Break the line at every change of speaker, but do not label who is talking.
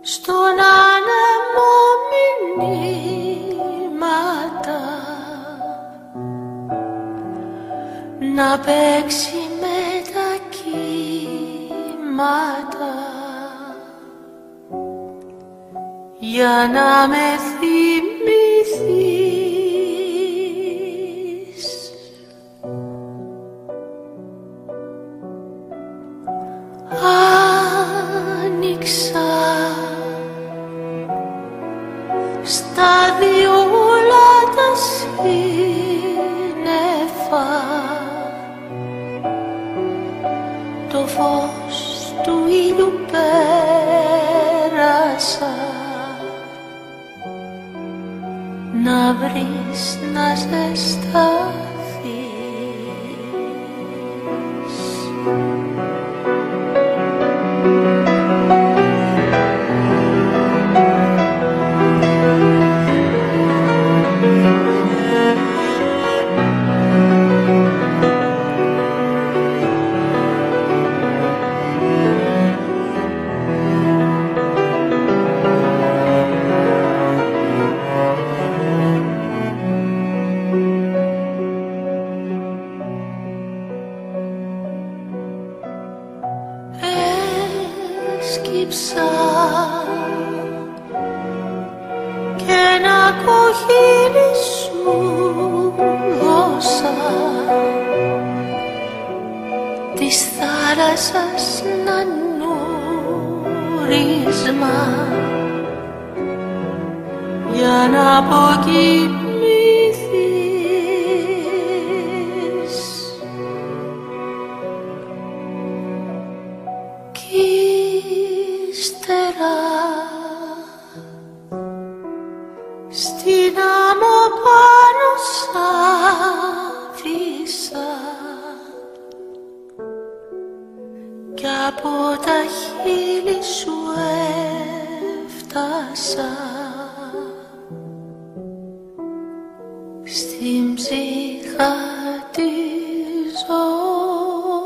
Στον άνεμο μηνύματα Να παίξει με τα κύματα. Για να με θυμηθείς. Φως του ήλιου πέρασα. Να βρεις να ζεσταθείς Έσκυψα και ένα κοχύλι σου δώσα της θάλασσας να νούρισμα για να αποκοιμηθείς άβρισα κι από τα χείλη σου έφτασα. Στην ψυχα της ζωής.